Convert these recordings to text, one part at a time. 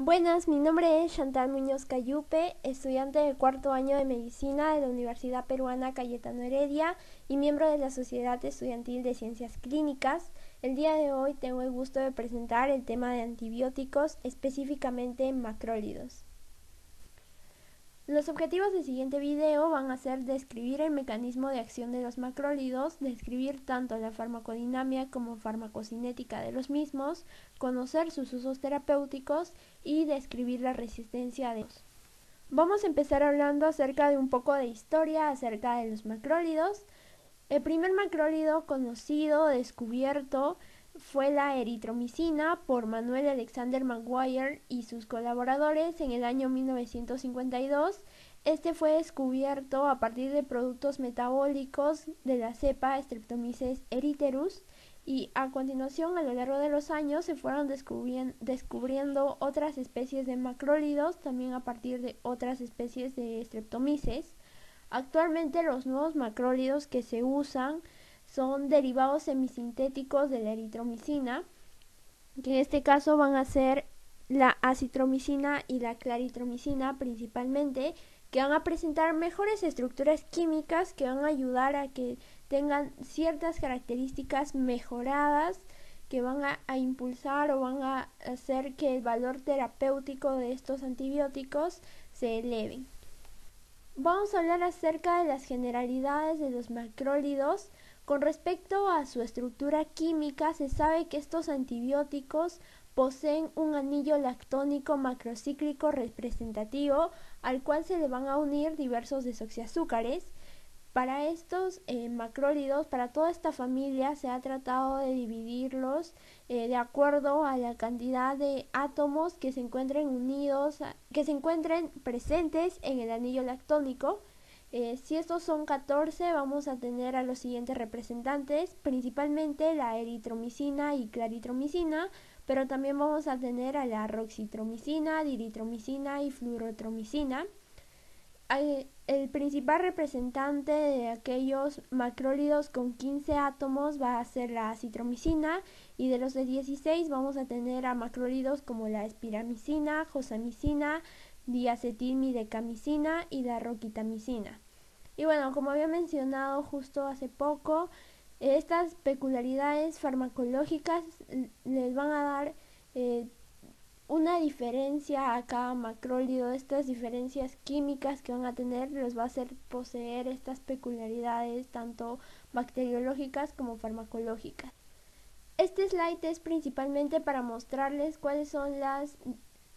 Buenas, mi nombre es Chantal Muñoz Cayupe, estudiante del cuarto año de medicina de la Universidad Peruana Cayetano Heredia y miembro de la Sociedad Estudiantil de Ciencias Clínicas. El día de hoy tengo el gusto de presentar el tema de antibióticos, específicamente macrólidos. Los objetivos del siguiente video van a ser describir el mecanismo de acción de los macrólidos, describir tanto la farmacodinamia como farmacocinética de los mismos, conocer sus usos terapéuticos y describir la resistencia de ellos. Vamos a empezar hablando acerca de un poco de historia acerca de los macrólidos. El primer macrólido conocido, descubierto, fue la eritromicina por Manuel Alexander Maguire y sus colaboradores en el año 1952. Este fue descubierto a partir de productos metabólicos de la cepa Streptomyces erytherus y a continuación a lo largo de los años se fueron descubriendo otras especies de macrólidos también a partir de otras especies de Streptomyces. Actualmente los nuevos macrólidos que se usan son derivados semisintéticos de la eritromicina, que en este caso van a ser la acitromicina y la claritromicina principalmente, que van a presentar mejores estructuras químicas que van a ayudar a que tengan ciertas características mejoradas que van a, a, impulsar o van a hacer que el valor terapéutico de estos antibióticos se eleve. Vamos a hablar acerca de las generalidades de los macrólidos con respecto a su estructura química, se sabe que estos antibióticos poseen un anillo lactónico macrocíclico representativo al cual se le van a unir diversos desoxiazúcares. Para estos eh, macrólidos, para toda esta familia, se ha tratado de dividirlos eh, de acuerdo a la cantidad de átomos que se encuentren unidos, que se encuentren presentes en el anillo lactónico. Eh, si estos son 14, vamos a tener a los siguientes representantes, principalmente la eritromicina y claritromicina, pero también vamos a tener a la roxitromicina, diritromicina y fluorotromicina. El principal representante de aquellos macrólidos con 15 átomos va a ser la citromicina y de los de 16 vamos a tener a macrólidos como la espiramicina, josamicina, diacetilmidecamicina y la roquitamicina. Y bueno, como había mencionado justo hace poco, estas peculiaridades farmacológicas les van a dar eh, una diferencia a cada macrólido. Estas diferencias químicas que van a tener les va a hacer poseer estas peculiaridades tanto bacteriológicas como farmacológicas. Este slide es principalmente para mostrarles cuáles son las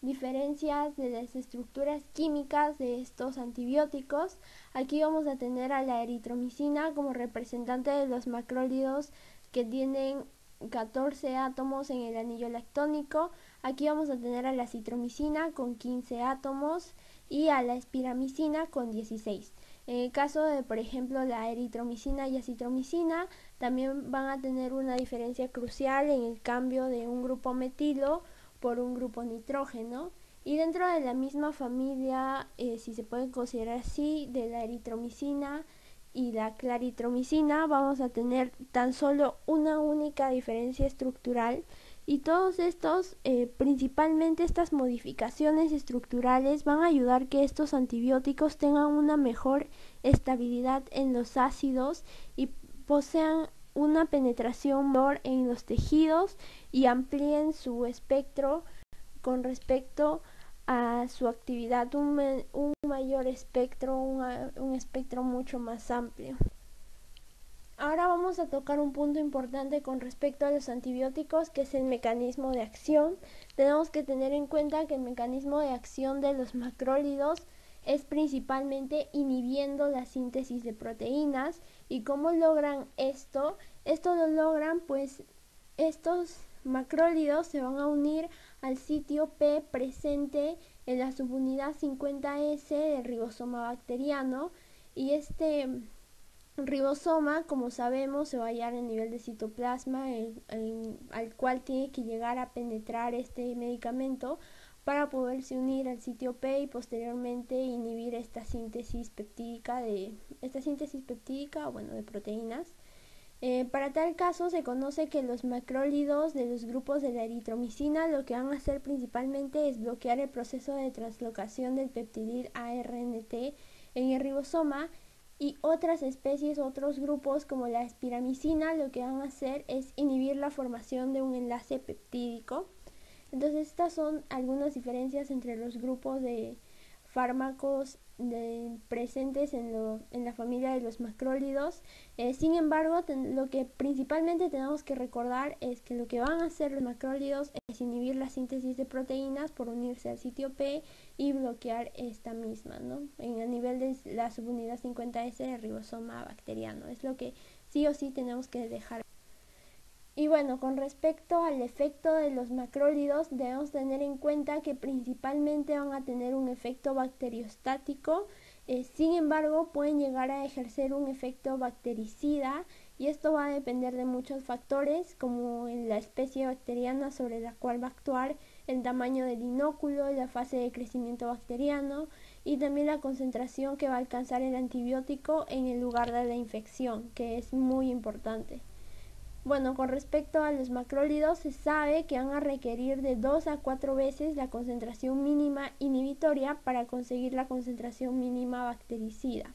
diferencias de las estructuras químicas de estos antibióticos. Aquí vamos a tener a la eritromicina como representante de los macrólidos que tienen 14 átomos en el anillo lactónico. Aquí vamos a tener a la citromicina con 15 átomos y a la espiramicina con 16. En el caso de, por ejemplo, la eritromicina y acitromicina, también van a tener una diferencia crucial en el cambio de un grupo metilo por un grupo nitrógeno y dentro de la misma familia, eh, si se puede considerar así, de la eritromicina y la claritromicina, vamos a tener tan solo una única diferencia estructural y todos estos, eh, principalmente estas modificaciones estructurales, van a ayudar que estos antibióticos tengan una mejor estabilidad en los ácidos y posean una penetración mayor en los tejidos y amplíen su espectro con respecto a su actividad, un, un mayor espectro, un espectro mucho más amplio. Ahora vamos a tocar un punto importante con respecto a los antibióticos, que es el mecanismo de acción. Tenemos que tener en cuenta que el mecanismo de acción de los macrólidos es principalmente inhibiendo la síntesis de proteínas. ¿Y cómo logran esto? Esto lo logran pues estos macrólidos se van a unir al sitio P presente en la subunidad 50S del ribosoma bacteriano. Y este ribosoma, como sabemos, se va a hallar en nivel de citoplasma al cual tiene que llegar a penetrar este medicamento para poderse unir al sitio P y posteriormente inhibir esta síntesis peptídica de esta síntesis peptídica bueno de proteínas Eh, para tal caso se conoce que los macrólidos de los grupos de la eritromicina lo que van a hacer principalmente es bloquear el proceso de translocación del peptidil ARNT en el ribosoma y otras especies, otros grupos como la espiramicina lo que van a hacer es inhibir la formación de un enlace peptídico. Entonces estas son algunas diferencias entre los grupos de fármacos presentes en, en, la familia de los macrólidos. Eh, sin embargo, lo que principalmente tenemos que recordar es que lo que van a hacer los macrólidos es inhibir la síntesis de proteínas por unirse al sitio P y bloquear esta misma, ¿no? En el nivel de la subunidad 50S del ribosoma bacteriano. Es lo que sí o sí tenemos que dejar. Y bueno, con respecto al efecto de los macrólidos, debemos tener en cuenta que principalmente van a tener un efecto bacteriostático, eh, sin embargo pueden llegar a ejercer un efecto bactericida y esto va a depender de muchos factores como la especie bacteriana sobre la cual va a actuar, el tamaño del inóculo, la fase de crecimiento bacteriano y también la concentración que va a alcanzar el antibiótico en el lugar de la infección, que es muy importante. Bueno, con respecto a los macrólidos, se sabe que van a requerir de 2 a 4 veces la concentración mínima inhibitoria para conseguir la concentración mínima bactericida.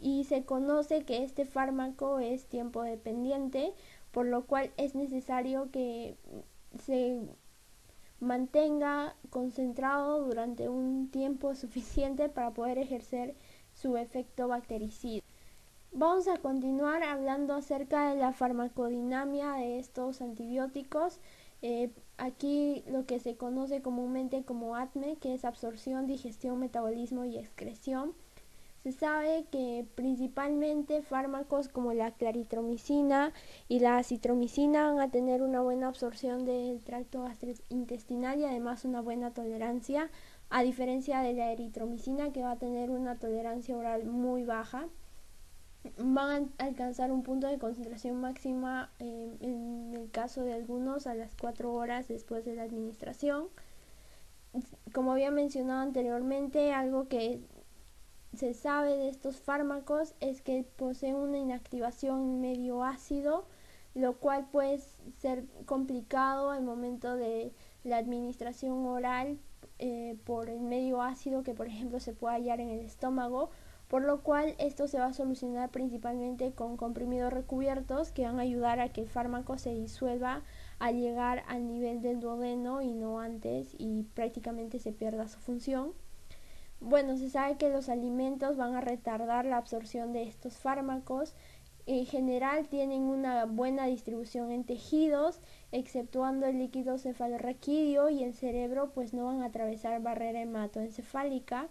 Y se conoce que este fármaco es tiempo dependiente, por lo cual es necesario que se mantenga concentrado durante un tiempo suficiente para poder ejercer su efecto bactericida. Vamos a continuar hablando acerca de la farmacodinamia de estos antibióticos. Eh, aquí lo que se conoce comúnmente como ATME, que es absorción, digestión, metabolismo y excreción. Se sabe que principalmente fármacos como la claritromicina y la acitromicina van a tener una buena absorción del tracto intestinal y además una buena tolerancia, a diferencia de la eritromicina que va a tener una tolerancia oral muy baja van a alcanzar un punto de concentración máxima eh, en el caso de algunos a las 4 horas después de la administración. Como había mencionado anteriormente, algo que se sabe de estos fármacos es que poseen una inactivación medio ácido, lo cual puede ser complicado al momento de la administración oral eh, por el medio ácido que por ejemplo se puede hallar en el estómago por lo cual esto se va a solucionar principalmente con comprimidos recubiertos que van a ayudar a que el fármaco se disuelva al llegar al nivel del duodeno y no antes y prácticamente se pierda su función. Bueno, se sabe que los alimentos van a retardar la absorción de estos fármacos. En general tienen una buena distribución en tejidos, exceptuando el líquido cefalorraquídeo y el cerebro, pues no van a atravesar barrera hematoencefálica.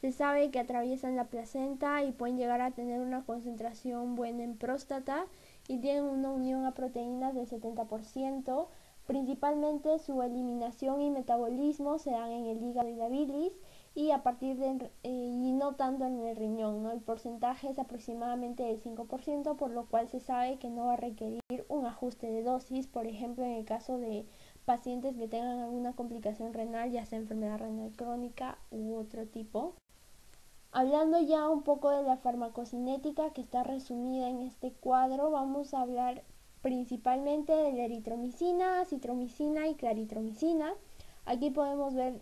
Se sabe que atraviesan la placenta y pueden llegar a tener una concentración buena en próstata y tienen una unión a proteínas del 70%. Principalmente su eliminación y metabolismo se dan en el hígado y la bilis y a partir de eh, y no tanto en el riñón, ¿no? El porcentaje es aproximadamente del 5%, por lo cual se sabe que no va a requerir un ajuste de dosis, por ejemplo, en el caso de pacientes que tengan alguna complicación renal, ya sea enfermedad renal crónica u otro tipo. Hablando ya un poco de la farmacocinética que está resumida en este cuadro, vamos a hablar principalmente de la eritromicina, citromicina y claritromicina. Aquí podemos ver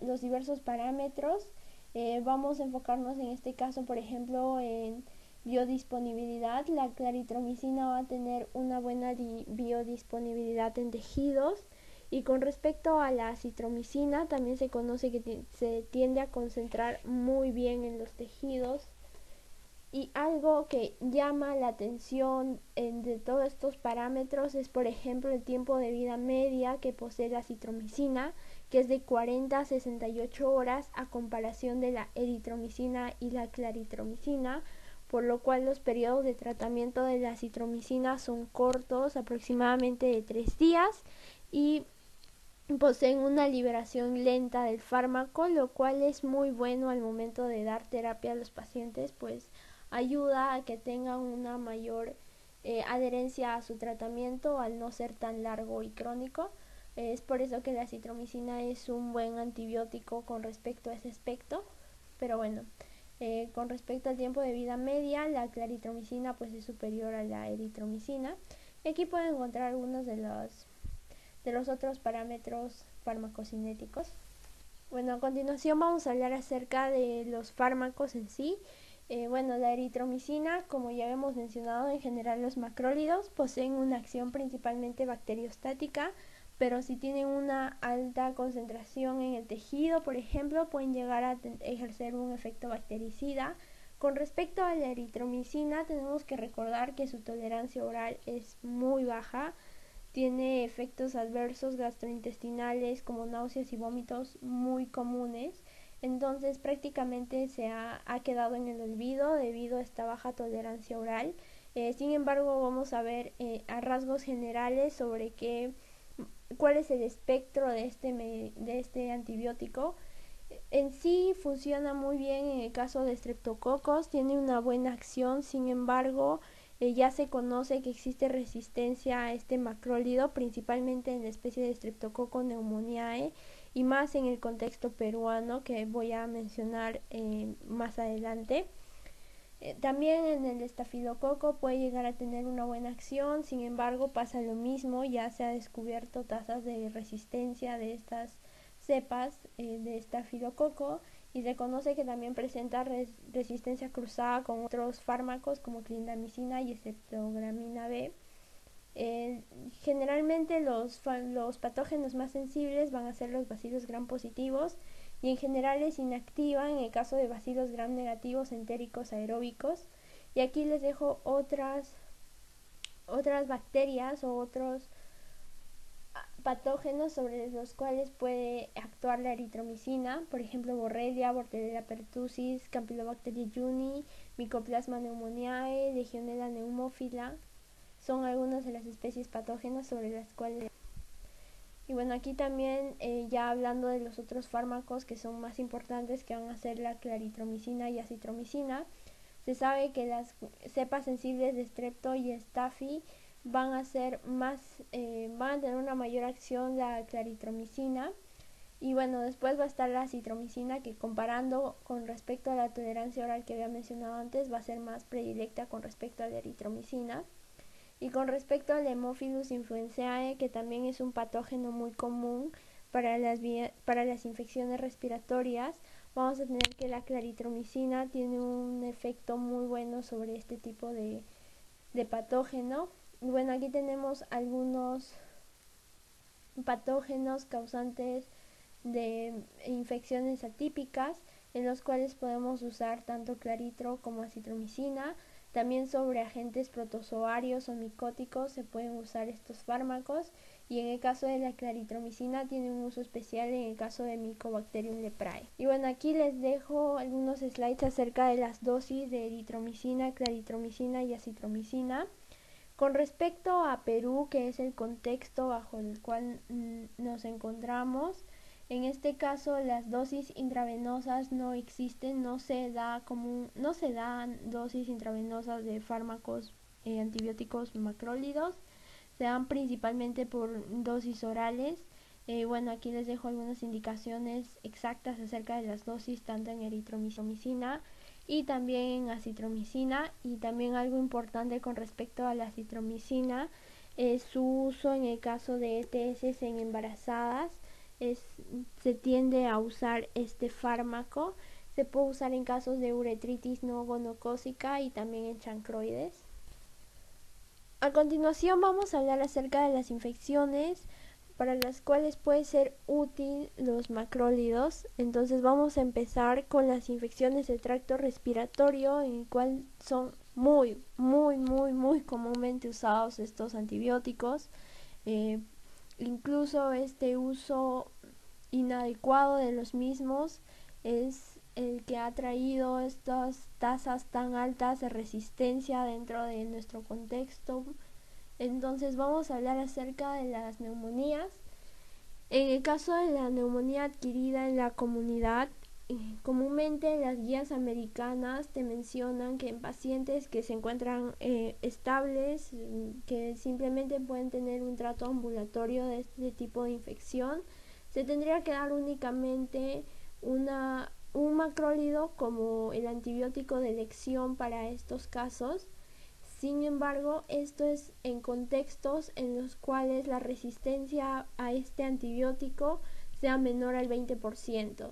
los diversos parámetros. Eh, vamos a enfocarnos en este caso, por ejemplo, en biodisponibilidad. La claritromicina va a tener una buena biodisponibilidad en tejidos. Y con respecto a la citromicina, también se conoce que se tiende a concentrar muy bien en los tejidos. Y algo que llama la atención de todos estos parámetros es, por ejemplo, el tiempo de vida media que posee la citromicina, que es de 40 a 68 horas a comparación de la eritromicina y la claritromicina, por lo cual los periodos de tratamiento de la citromicina son cortos, aproximadamente de 3 días, y poseen una liberación lenta del fármaco, lo cual es muy bueno al momento de dar terapia a los pacientes, pues ayuda a que tengan una mayor eh, adherencia a su tratamiento al no ser tan largo y crónico. Es por eso que la citromicina es un buen antibiótico con respecto a ese aspecto. Pero bueno, Eh, con respecto al tiempo de vida media, la claritromicina pues es superior a la eritromicina. Y aquí pueden encontrar algunos de los, de los otros parámetros farmacocinéticos. Bueno, a continuación vamos a hablar acerca de los fármacos en sí. Eh, bueno, la eritromicina, como ya hemos mencionado, en general los macrólidos poseen una acción principalmente bacteriostática, pero si tienen una alta concentración en el tejido, por ejemplo, pueden llegar a ejercer un efecto bactericida. Con respecto a la eritromicina, tenemos que recordar que su tolerancia oral es muy baja, tiene efectos adversos gastrointestinales como náuseas y vómitos muy comunes. Entonces prácticamente se ha, quedado en el olvido debido a esta baja tolerancia oral. Eh, sin embargo, vamos a ver eh, a rasgos generales sobre qué, cuál es el espectro de este, de este antibiótico. En sí funciona muy bien en el caso de streptococos, tiene una buena acción, sin embargo, eh, ya se conoce que existe resistencia a este macrólido, principalmente en la especie de Streptococcus pneumoniae y más en el contexto peruano que voy a mencionar eh, más adelante. Eh, también en el estafilococo puede llegar a tener una buena acción, sin embargo pasa lo mismo, ya se ha descubierto tasas de resistencia de estas cepas de estafilococo y se conoce que también presenta resistencia cruzada con otros fármacos como clindamicina y ceptogramina B. Eh, generalmente los, los patógenos más sensibles van a ser los bacilos gram positivos y en general es inactiva en el caso de bacilos gram negativos entéricos aeróbicos. Y aquí les dejo otras, otras bacterias o otros patógenos sobre los cuales puede actuar la eritromicina, por ejemplo, Borrelia, Bordetella pertussis, Campylobacter juni, Mycoplasma pneumoniae, Legionella pneumófila, son algunas de las especies patógenas sobre las cuales y bueno, aquí también eh, ya hablando de los otros fármacos que son más importantes que van a ser la claritromicina y acitromicina, se sabe que las cepas sensibles de strepto y estafi van a ser más, eh, van a tener una mayor acción la claritromicina y bueno, después va a estar la citromicina que comparando con respecto a la tolerancia oral que había mencionado antes va a ser más predilecta con respecto a la eritromicina. Y con respecto al Hemophilus influenzae, que también es un patógeno muy común para las, para las infecciones respiratorias, vamos a tener que la claritromicina tiene un efecto muy bueno sobre este tipo de, de patógeno bueno, aquí tenemos algunos patógenos causantes de infecciones atípicas en los cuales podemos usar tanto claritro como acitromicina. También sobre agentes protozoarios o micóticos se pueden usar estos fármacos y en el caso de la claritromicina tiene un uso especial en el caso de Mycobacterium leprae. Y bueno, aquí les dejo algunos slides acerca de las dosis de eritromicina, claritromicina y acitromicina. Con respecto a Perú, que es el contexto bajo el cual mm, nos encontramos, en este caso las dosis intravenosas no existen, no se da no se dan dosis intravenosas de fármacos eh, antibióticos macrólidos, se dan principalmente por dosis orales. Eh, bueno, aquí les dejo algunas indicaciones exactas acerca de las dosis tanto en eritromicina y también en acitromicina y también algo importante con respecto a la acitromicina es su uso en el caso de ETS en embarazadas. Es, se tiende a usar este fármaco. Se puede usar en casos de uretritis no gonocócica y también en chancroides. A continuación vamos a hablar acerca de las infecciones para las cuales puede ser útil los macrólidos. Entonces vamos a empezar con las infecciones del tracto respiratorio, en el cual son muy, muy, muy, muy comúnmente usados estos antibióticos. Eh, incluso este uso inadecuado de los mismos es el que ha traído estas tasas tan altas de resistencia dentro de nuestro contexto entonces vamos a hablar acerca de las neumonías. En el caso de la neumonía adquirida en la comunidad, eh, comúnmente las guías americanas te mencionan que en pacientes que se encuentran eh, estables, mm, que simplemente pueden tener un trato ambulatorio de este tipo de infección, se tendría que dar únicamente una un macrólido como el antibiótico de elección para estos casos. Sin embargo, esto es en contextos en los cuales la resistencia a este antibiótico sea menor al 20%.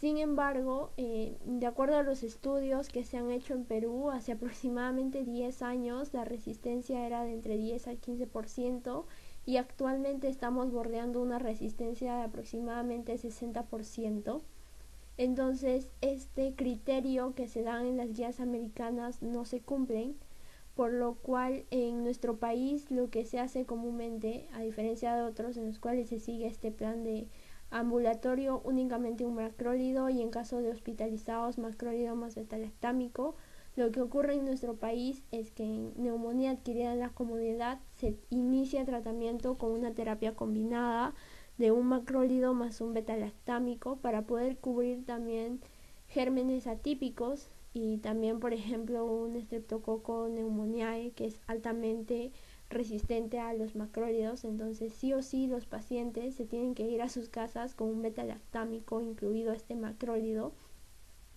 Sin embargo, eh, de acuerdo a los estudios que se han hecho en Perú, hace aproximadamente 10 años la resistencia era de entre 10 al 15% y actualmente estamos bordeando una resistencia de aproximadamente 60%. Entonces, este criterio que se dan en las guías americanas no se cumplen, por lo cual en nuestro país lo que se hace comúnmente, a diferencia de otros en los cuales se sigue este plan de ambulatorio únicamente un macrólido y en caso de hospitalizados macrólido más betalactámico. Lo que ocurre en nuestro país es que en neumonía adquirida en la comunidad se inicia tratamiento con una terapia combinada de un macrólido más un betalactámico para poder cubrir también gérmenes atípicos y también por ejemplo un estreptococo pneumoniae que es altamente resistente a los macrólidos, entonces sí o sí los pacientes se tienen que ir a sus casas con un beta-lactámico incluido este macrólido,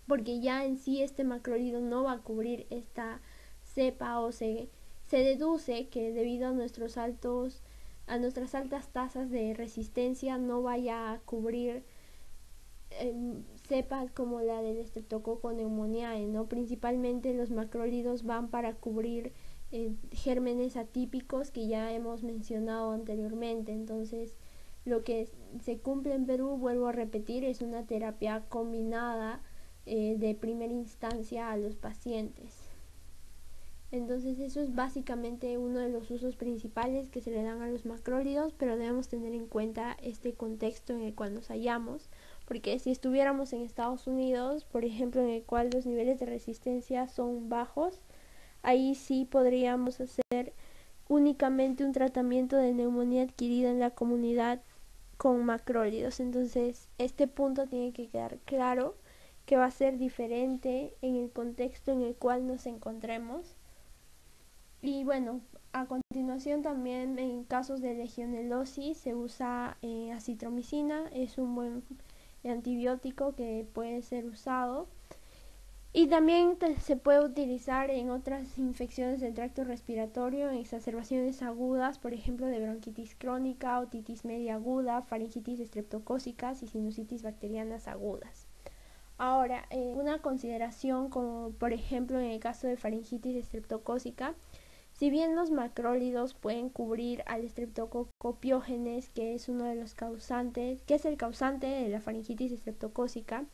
porque ya en sí este macrólido no va a cubrir esta cepa o se, se deduce que debido a nuestros altos a nuestras altas tasas de resistencia no vaya a cubrir em, cepas como la del estreptococo pneumoniae, ¿no? Principalmente los macrólidos van para cubrir eh, gérmenes atípicos que ya hemos mencionado anteriormente. Entonces, lo que se cumple en Perú, vuelvo a repetir, es una terapia combinada eh, de primera instancia a los pacientes. Entonces eso es básicamente uno de los usos principales que se le dan a los macrólidos, pero debemos tener en cuenta este contexto en el cual nos hallamos, porque si estuviéramos en Estados Unidos, por ejemplo, en el cual los niveles de resistencia son bajos, ahí sí podríamos hacer únicamente un tratamiento de neumonía adquirida en la comunidad con macrólidos. Entonces, este punto tiene que quedar claro que va a ser diferente en el contexto en el cual nos encontremos. Y bueno, a continuación también en casos de legionelosis se usa eh, acitromicina, es un buen antibiótico que puede ser usado y también se puede utilizar en otras infecciones del tracto respiratorio, en exacerbaciones agudas, por ejemplo, de bronquitis crónica, otitis media aguda, faringitis estreptocócicas y sinusitis bacterianas agudas. Ahora, eh, una consideración como por ejemplo en el caso de faringitis estreptocócica, si bien los macrólidos pueden cubrir al estreptococo que es uno de los causantes, que es el causante de la faringitis estreptocócica,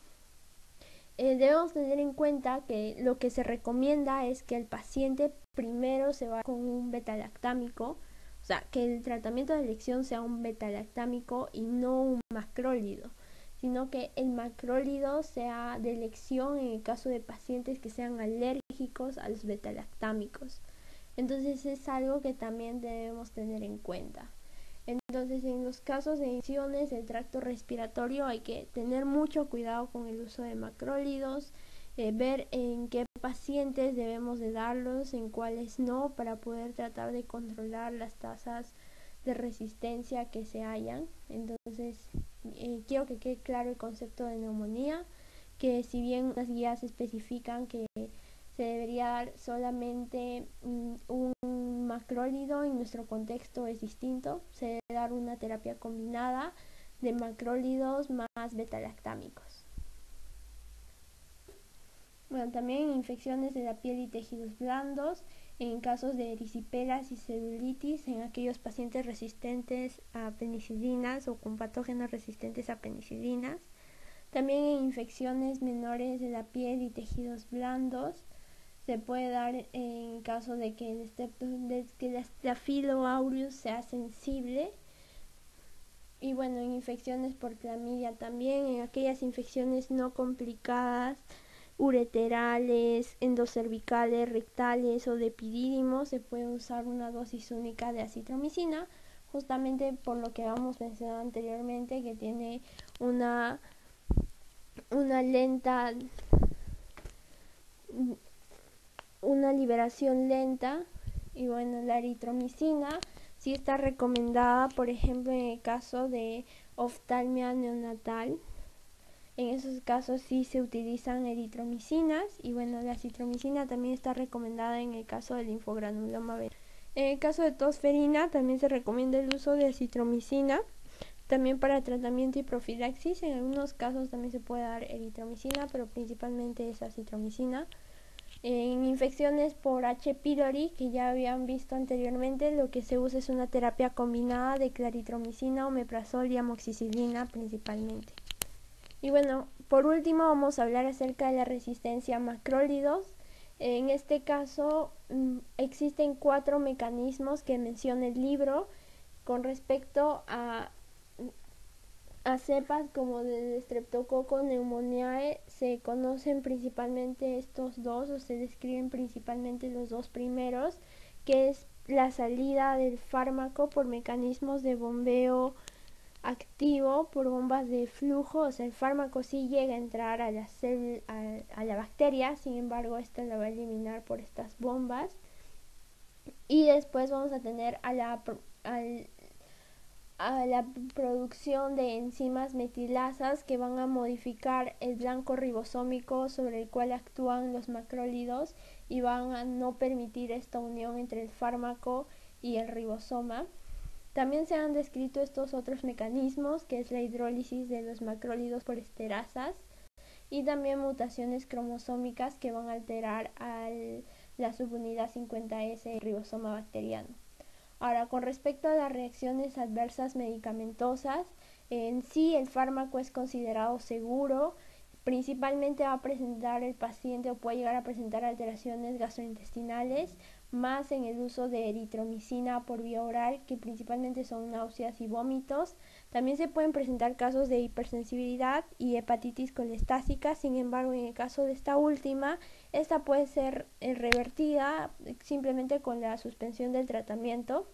eh, debemos tener en cuenta que lo que se recomienda es que el paciente primero se va con un betalactámico, o sea, que el tratamiento de elección sea un betalactámico y no un macrólido, sino que el macrólido sea de elección en el caso de pacientes que sean alérgicos a los betalactámicos. Entonces es algo que también debemos tener en cuenta. Entonces, en los casos de infecciones del tracto respiratorio hay que tener mucho cuidado con el uso de macrólidos, eh, ver en qué pacientes debemos de darlos, en cuáles no, para poder tratar de controlar las tasas de resistencia que se hayan. Entonces, eh, quiero que quede claro el concepto de neumonía, que si bien las guías especifican que se debería dar solamente mm, un macrólido, en nuestro contexto es distinto, se debe dar una terapia combinada de macrólidos más betalactámicos. Bueno, también infecciones de la piel y tejidos blandos, en casos de erisipelas y celulitis, en aquellos pacientes resistentes a penicilinas o con patógenos resistentes a penicilinas. También en infecciones menores de la piel y tejidos blandos, se puede dar en caso de que el, de que el Staphylo aureus sea sensible y bueno, en infecciones por clamidia también, en aquellas infecciones no complicadas, ureterales, endocervicales, rectales o de epidídimo, se puede usar una dosis única de acitromicina, justamente por lo que habíamos mencionado anteriormente, que tiene una, una lenta una liberación lenta y bueno, la eritromicina sí está recomendada, por ejemplo, en el caso de oftalmia neonatal, En esos casos sí se utilizan eritromicinas y bueno, la citromicina también está recomendada en el caso del linfogranuloma B. En el caso de tosferina también se recomienda el uso de citromicina también para tratamiento y profilaxis, en algunos casos también se puede dar eritromicina, pero principalmente es acitromicina. En infecciones por H. pylori, que ya habían visto anteriormente, lo que se usa es una terapia combinada de claritromicina, omeprazol y amoxicilina principalmente. Y bueno, por último vamos a hablar acerca de la resistencia a macrólidos. En este caso mm, existen cuatro mecanismos que menciona el libro con respecto a a cepas como del Streptococcus pneumoniae se conocen principalmente estos dos o se describen principalmente los dos primeros, que es la salida del fármaco por mecanismos de bombeo activo por bombas de flujo, o sea, el fármaco sí llega a entrar a la, a, la bacteria, sin embargo, esta la va a eliminar por estas bombas. Y después vamos a tener a la, al, a la producción de enzimas metilasas que van a modificar el blanco ribosómico sobre el cual actúan los macrólidos y van a no permitir esta unión entre el fármaco y el ribosoma. También se han descrito estos otros mecanismos, que es la hidrólisis de los macrólidos por esterasas y también mutaciones cromosómicas que van a alterar a la subunidad 50S ribosoma bacteriano. Ahora, con respecto a las reacciones adversas medicamentosas, en sí el fármaco es considerado seguro, principalmente va a presentar el paciente o puede llegar a presentar alteraciones gastrointestinales, más en el uso de eritromicina por vía oral, que principalmente son náuseas y vómitos. También se pueden presentar casos de hipersensibilidad y hepatitis colestásica, sin embargo, en el caso de esta última, esta puede ser eh, revertida simplemente con la suspensión del tratamiento.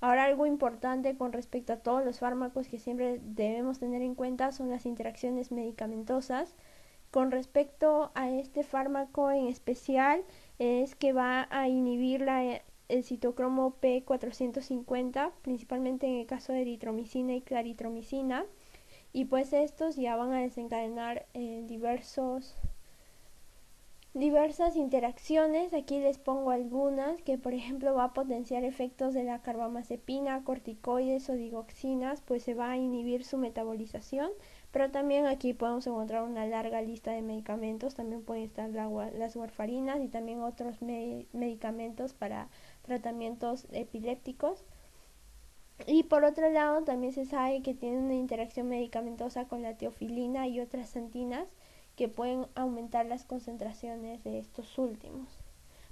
Ahora algo importante con respecto a todos los fármacos que siempre debemos tener en cuenta son las interacciones medicamentosas. Con respecto a este fármaco en especial, es que va a inhibir la, el citocromo P450, principalmente en el caso de eritromicina y claritromicina, y pues estos ya van a desencadenar eh, diversos diversas interacciones. Aquí les pongo algunas que, por ejemplo, va a potenciar efectos de la carbamazepina, corticoides o digoxinas, pues se va a inhibir su metabolización. Pero también aquí podemos encontrar una larga lista de medicamentos. También pueden estar las warfarinas y también otros medicamentos para tratamientos epilépticos. Y por otro lado, también se sabe que tiene una interacción medicamentosa con la teofilina y otras santinas que pueden aumentar las concentraciones de estos últimos.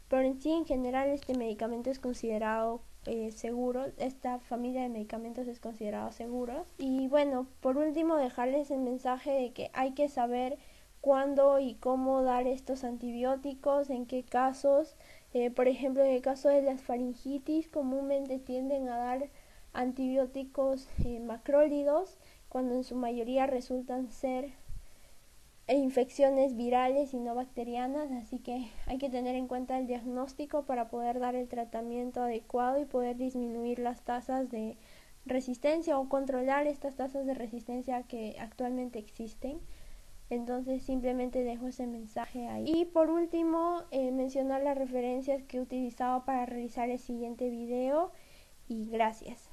Pero en sí, en general, este medicamento es considerado eh, seguro, esta familia de medicamentos es considerado seguro. Y bueno, por último, dejarles el mensaje de que hay que saber cuándo y cómo dar estos antibióticos, en qué casos. Eh, por ejemplo, en el caso de las faringitis, comúnmente tienden a dar antibióticos eh, macrólidos, cuando en su mayoría resultan ser e infecciones virales y no bacterianas, así que hay que tener en cuenta el diagnóstico para poder dar el tratamiento adecuado y poder disminuir las tasas de resistencia o controlar estas tasas de resistencia que actualmente existen. Entonces simplemente dejo ese mensaje ahí. Y por último, eh, mencionar las referencias que he utilizado para realizar el siguiente video y gracias.